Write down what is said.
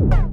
you